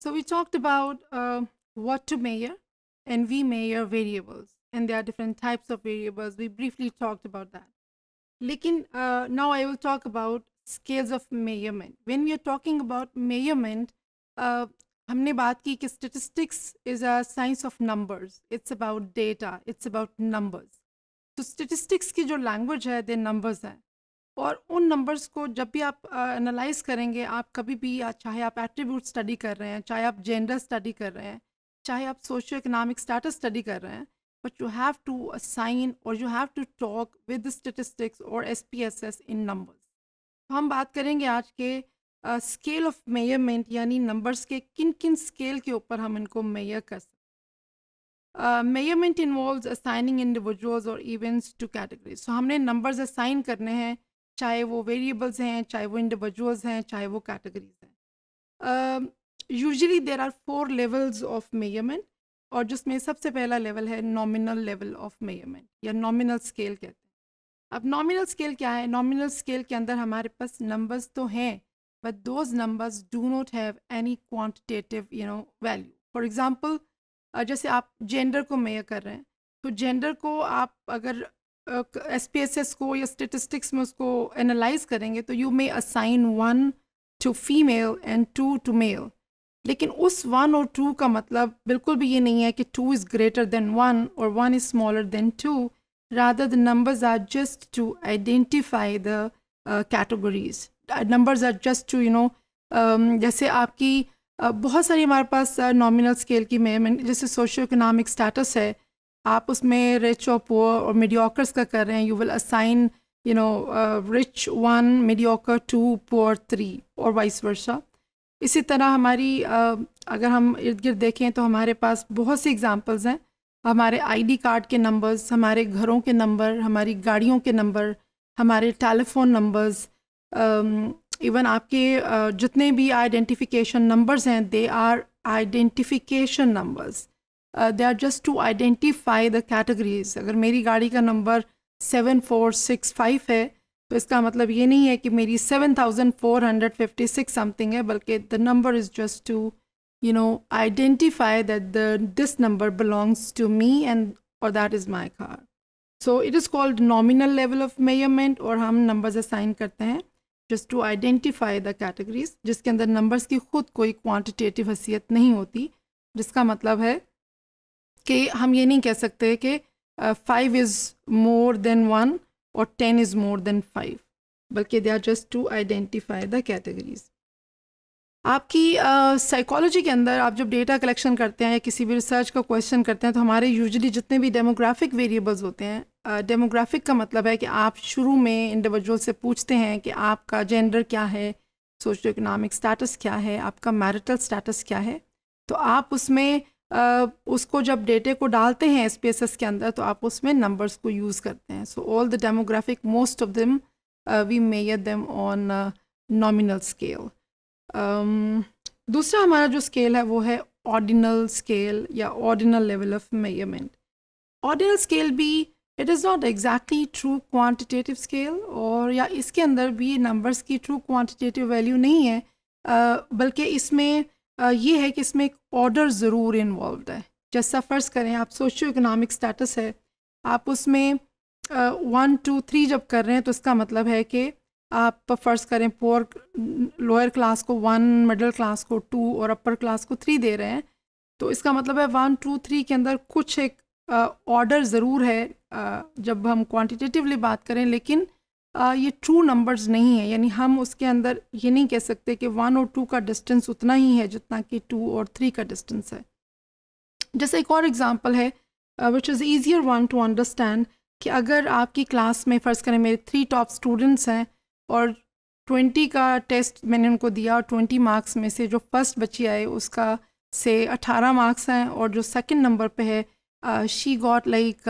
So we talked about uh, what to measure, and we measure variables, and there are different types of variables. We briefly talked about that. Lekin, uh, now I will talk about scales of measurement. When we are talking about measurement, uh, हमने बात की कि statistics is a science of numbers. It's about data. It's about numbers. तो statistics की जो language है, they numbers हैं. और उन नंबर्स को जब भी आप एनालाइज करेंगे, आप कभी भी चाहे आप एट्रीब्यूट स्टडी कर रहे हैं, चाहे आप जेंडर स्टडी कर रहे हैं, चाहे आप सोशो इकोनॉमिक स्टेटस स्टडी कर रहे हैं but you have to assign और you have to talk with statistics और S P S S in numbers तो हम बात करेंगे आज के स्केल ऑफ़ मेयरमेंट यानी नंबर्स के किन किन स्केल के ऊपर हम इनको मेयर कर सकते मेयरमेंट इन्वॉल्व असाइनिंग इंडिविजुअल्स और इवेंट्स टू कैटेगरीज सो हमने नंबर्स असाइन करने हैं चाहे वो वेरिएबल्स हैं, चाहे वो इंडिविजुअल्स हैं, चाहे वो कैटेगरीज हैं। Usually there are four levels of measurement और जिसमें सबसे पहला लेवल है नॉमिनल लेवल ऑफ़ मेयरमेंट या नॉमिनल स्केल कहते हैं। अब नॉमिनल स्केल क्या है? नॉमिनल स्केल के अंदर हमारे पास नंबर्स तो हैं but those numbers do not have any quantitative you know value for example जैसे आप जेंडर को मेयर कर रहे हैं तो जेंडर को आप अगर एस पी एस एस को या स्टेटिस्टिक्स में उसको एनालाइज करेंगे तो you may assign one to female and two to male लेकिन उस वन और टू का मतलब बिल्कुल भी ये नहीं है कि two is greater than one और one is smaller than two rather the numbers are just to identify the categories numbers are just to you know जैसे आपकी uh, बहुत सारी हमारे पास नॉमिनल uh, स्केल की मेज़रमेंट जैसे सोशो इकोनॉमिक स्टेटस है आप उसमें रिच और पुअर और मीडियोकर्स का कर रहे हैं you will assign you know rich one mediocre two poor three और वाइस वर्षा इसी तरह हमारी uh, अगर हम इर्द गिर्द देखें तो हमारे पास बहुत सी एग्ज़ाम्पल्स हैं। हमारे आईडी कार्ड के नंबर्स हमारे घरों के नंबर हमारी गाड़ियों के नंबर हमारे टेलीफोन नंबर्स इवन आपके uh, जितने भी आइडेंटिफिकेशन नंबर्स हैं they are identification numbers they are just to identify the categories अगर मेरी गाड़ी का number seven four six five है तो इसका मतलब ये नहीं है कि मेरी seven thousand four hundred fifty six something है, बल्कि the number is just to you know identify that the this number belongs to me and और that is my car so it is called nominal level of measurement और हम numbers assign करते हैं just to identify the categories जिसके अंदर numbers की खुद कोई क्वान्टिटेटिव हैसियत नहीं होती, जिसका मतलब है कि हम ये नहीं कह सकते कि five is more than one और ten is more than five बल्कि they are just to identify the categories आपकी साइकोलॉजी uh, के अंदर आप जब डेटा कलेक्शन करते हैं या किसी भी रिसर्च का क्वेश्चन करते हैं तो हमारे यूजली जितने भी डेमोग्राफिक वेरिएबल्स होते हैं डेमोग्राफिक uh, का मतलब है कि आप शुरू में इंडिविजुअल से पूछते हैं कि आपका जेंडर क्या है सोशो इकोनॉमिक स्टेटस क्या है आपका मैरिटल स्टेटस क्या है तो आप उसमें उसको जब डेटे को डालते हैं एस के अंदर तो आप उसमें नंबर्स को यूज़ करते हैं। So all the demographic most of them we measure them on nominal scale दूसरा हमारा जो स्केल है वो है ऑर्डिनल स्केल या ordinal level of measurement ordinal scale भी it is not exactly true quantitative scale और या इसके अंदर भी नंबर्स की ट्रू क्वान्टिटेटिव वैल्यू नहीं है। uh, बल्कि इसमें ये है कि इसमें एक ऑर्डर ज़रूर इन्वॉल्व है। जैसा फ़र्ज़ करें आप सोशो इकोनॉमिक स्टेटस है आप उसमें वन टू थ्री जब कर रहे हैं तो इसका मतलब है कि आप फ़र्ज़ करें पोअर लोअर क्लास को वन मिडिल क्लास को टू और अपर क्लास को थ्री दे रहे हैं तो इसका मतलब है वन टू थ्री के अंदर कुछ एक ऑर्डर ज़रूर है आ, जब हम क्वांटिटेटिवली बात करें लेकिन ये ट्रू नंबर्स नहीं है, यानी हम उसके अंदर ये नहीं कह सकते कि वन और टू का डिस्टेंस उतना ही है जितना कि टू और थ्री का डिस्टेंस है। जैसे एक और एग्जांपल है which is easier one to understand कि अगर आपकी क्लास में फ़र्ज़ करें मेरे थ्री टॉप स्टूडेंट्स हैं और ट्वेंटी का टेस्ट मैंने उनको दिया और ट्वेंटी मार्क्स में से जो फ़र्स्ट बच्ची आए उसका से अठारह मार्क्स हैं और जो सेकंड नंबर पे है she got like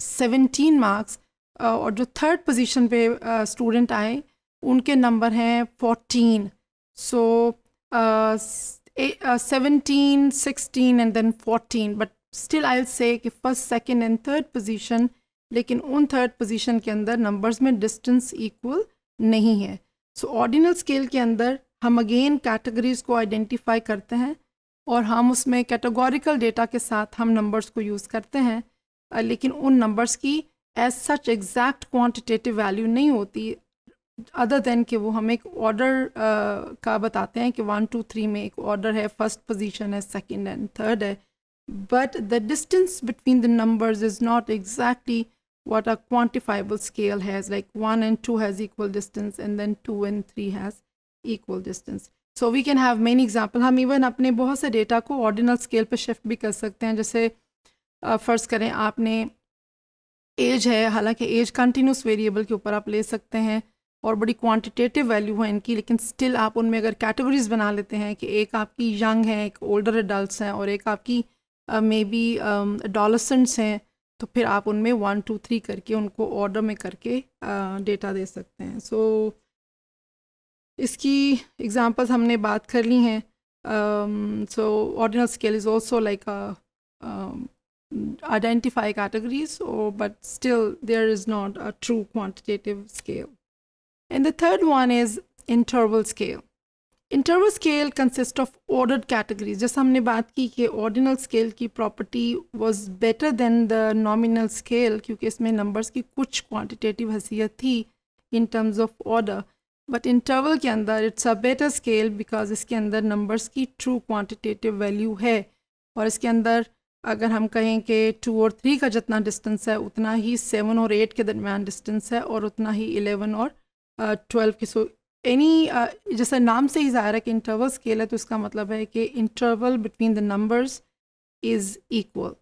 seventeen marks और जो थर्ड पोजीशन पे स्टूडेंट आए, उनके नंबर हैं fourteen so seventeen sixteen and then fourteen but still I say कि first second and third position लेकिन उन थर्ड पोजीशन के अंदर नंबर्स में डिस्टेंस इक्वल नहीं है. सो ऑर्डिनल स्केल के अंदर हम अगेन कैटेगरीज को आइडेंटिफाई करते हैं और हम उसमें कैटेगोरिकल डेटा के साथ हम नंबर्स को यूज़ करते हैं। लेकिन उन नंबर्स की as such exact quantitative value नहीं होती अदर देन कि वो हमें एक ऑर्डर uh, का बताते हैं कि वन टू थ्री में एक ऑर्डर है फ़र्स्ट पोजीशन है सेकंड एंड थर्ड है but the distance between the numbers is not exactly what a quantifiable scale has like 1 and 2 has equal distance and then 2 and 3 has equal distance. So we can have many example. हम even अपने बहुत से data को ordinal scale पे shift भी कर सकते हैं जैसे फ़र्ज़ करें आपने एज है हालाँकि एज कंटिन्यूस वेरिएबल के ऊपर आप ले सकते हैं और बड़ी क्वांटिटेटिव वैल्यू है इनकी लेकिन स्टिल आप उनमें अगर कैटेगरीज बना लेते हैं कि एक आपकी यंग है एक ओल्डर एडल्ट हैं और एक आपकी मे बी डॉलसेंट्स हैं तो फिर आप उनमें वन टू थ्री करके उनको ऑर्डर में करके डेटा दे सकते हैं। सो so, इसकी एग्जांपल्स हमने बात कर ली हैं। So ordinal scale is also like identify categories or but still there is not a true quantitative scale and the third one is interval scale interval scale consists of ordered categories जैसे हमने बात की कि ordinal scale की property was better than the nominal scale क्योंकि इसमें numbers की कुछ quantitative हैसियत थी in terms of order but interval के अंदर it's a better scale because इसके अंदर numbers की true quantitative value है और इसके अंदर अगर हम कहें कि टू और थ्री का जितना डिस्टेंस है उतना ही सेवन और एट के दरमियान डिस्टेंस है और उतना ही एलेवन और ट्वेल्व की सो एनी जैसे नाम से ही ज़ाहिर है कि इंटरवल स्केल है तो इसका मतलब है कि interval between the numbers is equal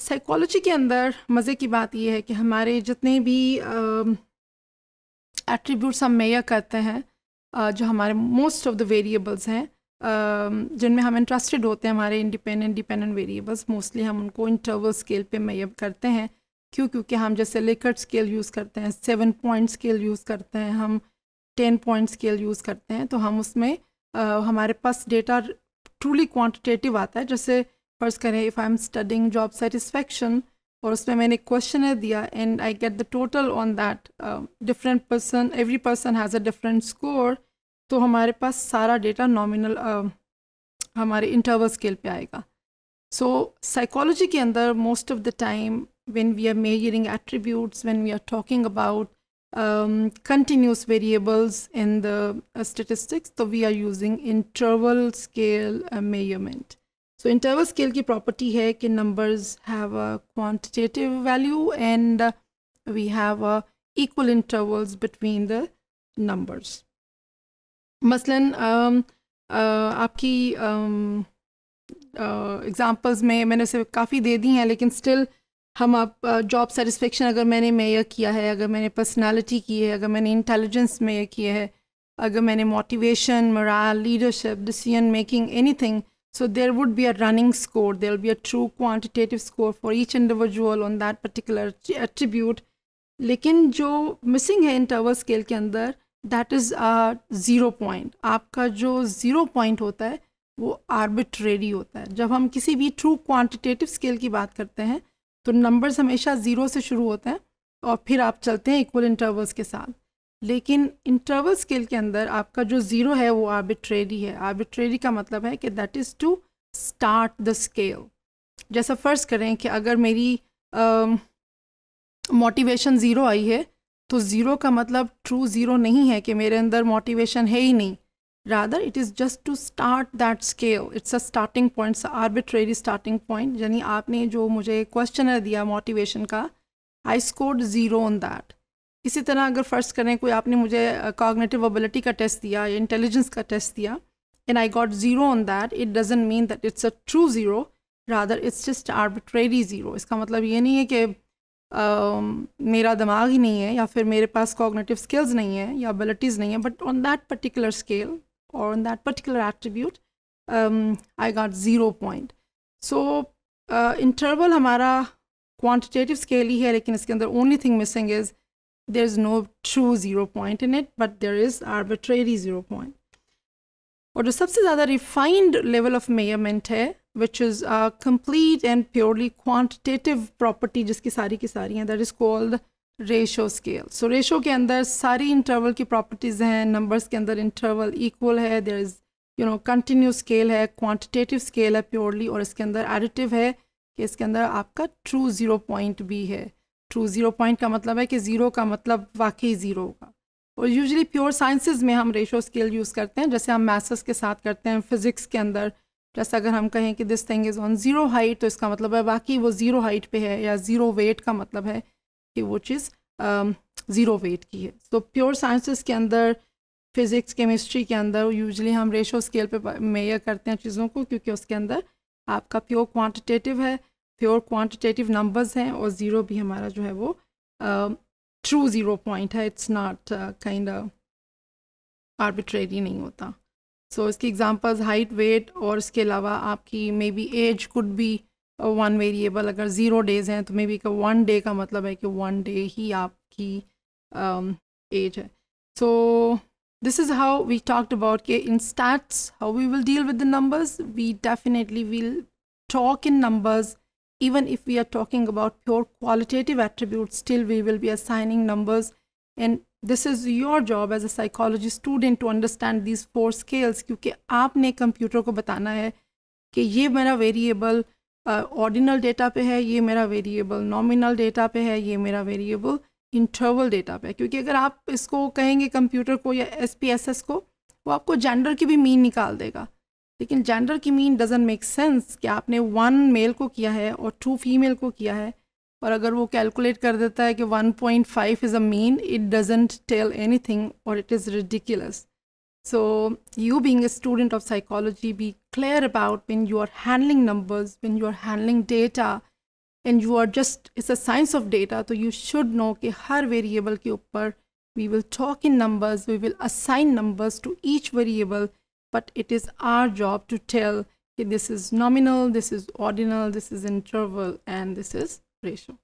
psychology के अंदर मज़े की बात यह है कि हमारे जितने भी एट्रीब्यूट्स हम मैया करते हैं uh, जो हमारे मोस्ट ऑफ़ द वेरिएबल्स हैं जिनमें हम इंटरेस्टेड होते हैं हमारे इंडिपेंडेंट डिपेंडेंट वेरिएबल्स मोस्टली हम उनको इंटरवल स्केल पे मैप करते हैं। क्यों? क्योंकि हम जैसे लेकट स्केल यूज़ करते हैं सेवन पॉइंट स्केल यूज़ करते हैं हम टेन पॉइंट स्केल यूज़ करते हैं तो हम उसमें uh, हमारे पास डेटा ट्रूली क्वान्टिटेटिव आता है। जैसे फ़र्स्ट करें if I am studying job satisfaction और उसमें मैंने क्वेश्चन दिया and I get the total on that different person every person has a different score तो हमारे पास सारा डेटा नॉमिनल हमारे इंटरवल स्केल पे आएगा सो so, साइकोलॉजी के अंदर most of the time measuring attributes, when we are talking about um, continuous variables in the uh, statistics, so we are using interval scale uh, measurement. So interval scale की property है कि have a quantitative value and uh, we have uh, equal intervals between the numbers. मसलन आपकी examples में मैंने उसे काफ़ी दे दी हैं, लेकिन स्टिल हम आप जॉब सेटिस्फेक्शन अगर मैंने मेयर किया है, अगर मैंने पर्सनालिटी की है, अगर मैंने इंटेलिजेंस मेयर किया है, अगर मैंने motivation morale leadership decision making anything so there would be a running score there will be a true quantitative score for each individual on that particular attribute. लेकिन जो मिसिंग है इंटरवल स्केल के अंदर that is zero point. आपका जो zero point होता है वो आर्बिट्रेरी होता है। जब हम किसी भी ट्रू क्वांटिटेटिव स्केल की बात करते हैं तो नंबर्स हमेशा ज़ीरो से शुरू होते हैं और फिर आप चलते हैं इक्वल इंटरवल्स के साथ। लेकिन इंटरवल स्केल के अंदर आपका जो ज़ीरो है वो आर्बिट्रेरी है। आर्बिट्रेरी का मतलब है कि that is to start the scale जैसा फ़र्ज़ करें कि अगर मेरी मोटिवेशन uh, ज़ीरो आई है तो ज़ीरो का मतलब ट्रू ज़ीरो नहीं है कि मेरे अंदर मोटिवेशन है ही नहीं। Rather it is just to start that scale it's a starting point arbitrary starting point यानी आपने जो मुझे क्वेश्चन दिया मोटिवेशन का I scored zero on that इसी तरह अगर फ़र्स्ट करें, कोई आपने मुझे कॉग्नेटिव एबिलिटी का टेस्ट दिया या इंटेलिजेंस का टेस्ट दिया and I got zero on that it doesn't mean that it's a true zero rather it's just arbitrary zero इसका मतलब ये नहीं है कि मेरा दिमाग ही नहीं है या फिर मेरे पास कॉग्नेटिव स्किल्स नहीं है या एबिलिटीज़ नहीं है but on that particular scale और on that particular attribute I got zero point so interval हमारा क्वान्टिटेटिव स्केल ही है, लेकिन इसके अंदर only thing missing is there is no true zero point in it but there is arbitrary zero point और जो सबसे ज़्यादा रिफाइंड लेवल ऑफ़ मेयरमेंट है which is a complete and purely quantitative property जिसकी सारी की सारी हैं, that is called ratio scale so ratio के अंदर सारी इंटरवल की प्रॉपर्टीज़ हैं नंबर्स के अंदर इंटरवल इक्वल है there is you know continuous scale है क्वांटिटेटिव स्केल है प्योरली और इसके अंदर एडिटिव है कि इसके अंदर आपका ट्रू ज़ीरो पॉइंट भी है। ट्रू ज़ीरो पॉइंट का मतलब है कि ज़ीरो का मतलब वाकई ज़ीरो होगा। और यूजली प्योर साइंसेज में हम रेशो स्केल यूज़ करते हैं, जैसे हम मैथ्स के साथ करते हैं फिज़िक्स के अंदर जैसे अगर हम कहें कि this thing is on zero height तो इसका मतलब है बाकी वो ज़ीरो हाइट पे है या ज़ीरो वेट का मतलब है कि वो चीज़ ज़ीरो वेट की है। तो प्योर साइंसेस के अंदर फिज़िक्स केमिस्ट्री के अंदर यूजली हम रेशो स्केल पे मेयर करते हैं चीज़ों को, क्योंकि उसके अंदर आपका प्योर क्वांटिटेटिव है प्योर क्वांटिटेटिव नंबर्स हैं और ज़ीरो भी हमारा जो है वो ट्रू ज़ीरो पॉइंट है। इट्स नॉट काइंड आर्बिट्रेरी नहीं होता। सो so, इसकी एग्जांपल्स हाइट वेट और इसके अलावा आपकी maybe age could be one variable अगर ज़ीरो डेज़ हैं तो मे बी का वन डे का मतलब है कि वन डे ही आपकी एज um, है so this is how we talked about okay, in stats how we will deal with the numbers we definitely will talk in numbers even if we are talking about pure qualitative attributes still we will be assigning numbers and this is your job as a psychology student to understand these four scales, क्योंकि आपने computer को बताना है कि ये मेरा variable ordinal data पे है, ये मेरा वेरिएबल नॉमिनल डेटा पे है, ये मेरा वेरिएबल इंटरवल डेटा पे है। क्योंकि अगर आप इसको कहेंगे कंप्यूटर को या एस पी एस एस को, वो आपको जेंडर की भी मीन निकाल देगा। लेकिन जेंडर की मीन डजन मेक सेंस कि आपने वन मेल को किया है और टू फीमेल को किया है। और अगर वो कैलकुलेट कर देता है कि 1.5 is a mean it doesn't tell anything और it is ridiculous so you being a student of psychology be clear about when you are handling numbers when you are handling data and you are just it's a science of data so you should know कि हर variable के ऊपर we will talk in numbers we will assign numbers to each variable but it is our job to tell okay, this is nominal, this is ordinal, this is interval, and this is preso.